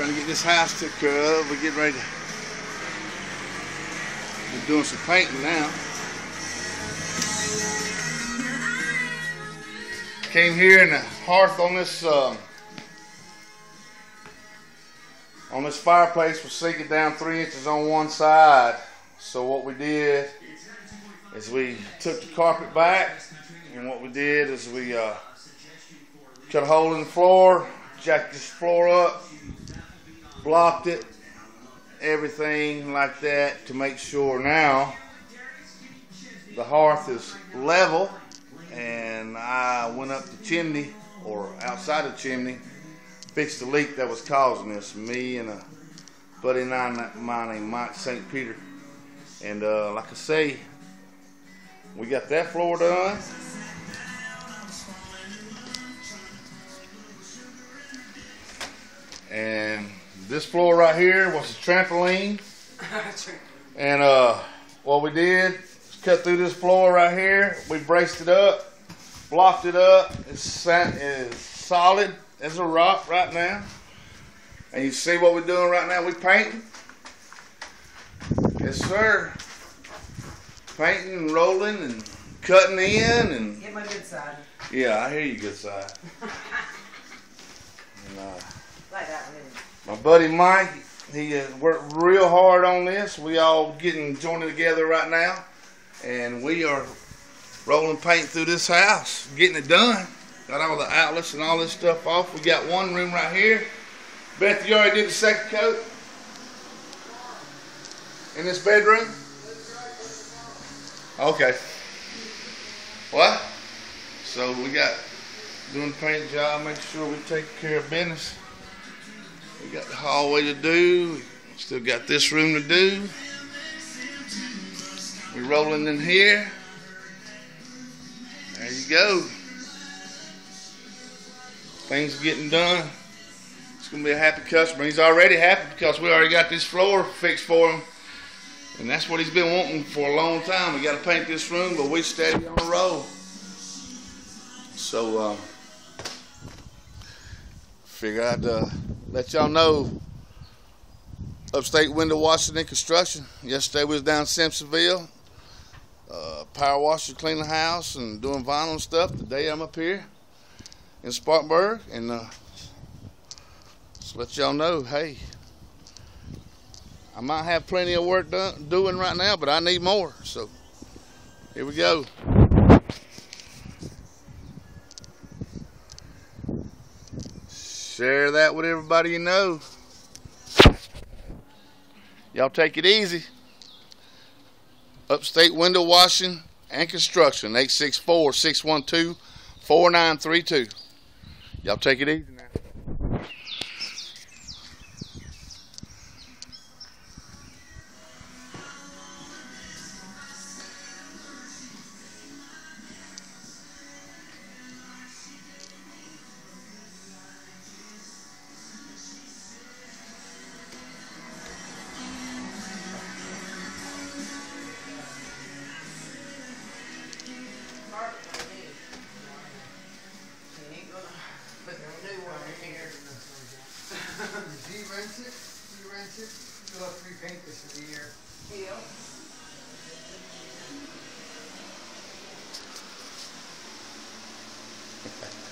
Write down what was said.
Trying to get this house care of. We're getting ready to. We're doing some painting now. Came here and the hearth on this uh, on this fireplace was sinking down three inches on one side. So what we did is we took the carpet back, and what we did is we uh, cut a hole in the floor, jacked this floor up, blocked it, everything like that to make sure now the hearth is level. And I went up the chimney or outside the chimney, fixed the leak that was causing this. Me and a buddy of mine named Mike St. Peter. And uh, like I say, we got that floor done. And this floor right here was a trampoline. and uh, what we did was cut through this floor right here. We braced it up, blocked it up. It's, it's solid as a rock right now. And you see what we're doing right now? We're painting. Yes, sir. Painting and rolling and cutting in and. Get my good side. Yeah, I hear you, good side. and, uh, like that one. My buddy Mike, he uh, worked real hard on this. We all getting joined together right now, and we are rolling paint through this house, getting it done. Got all the outlets and all this stuff off. We got one room right here. Beth, you already did the second coat in this bedroom. Okay. What? So we got doing paint job, making sure we take care of business. We got the hallway to do. Still got this room to do. We're rolling in here. There you go. Things are getting done. It's gonna be a happy customer. He's already happy because we already got this floor fixed for him. And that's what he's been wanting for a long time. We got to paint this room, but we steady on the roll. So, uh, figure I'd uh, let y'all know. Upstate Window Washing and Construction. Yesterday we was down Simpsonville. Uh, power washer cleaning the house and doing vinyl and stuff. Today I'm up here in Spartanburg and uh, just let y'all know, hey, I might have plenty of work done, doing right now, but I need more. So here we go. Share that with everybody you know. Y'all take it easy. Upstate Window Washing and Construction, 864-612-4932. Y'all take it easy you rent it? Do you rent it? You'll have to repaint this every year. Deal.